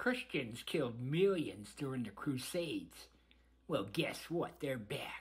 Christians killed millions during the Crusades. Well, guess what? They're back.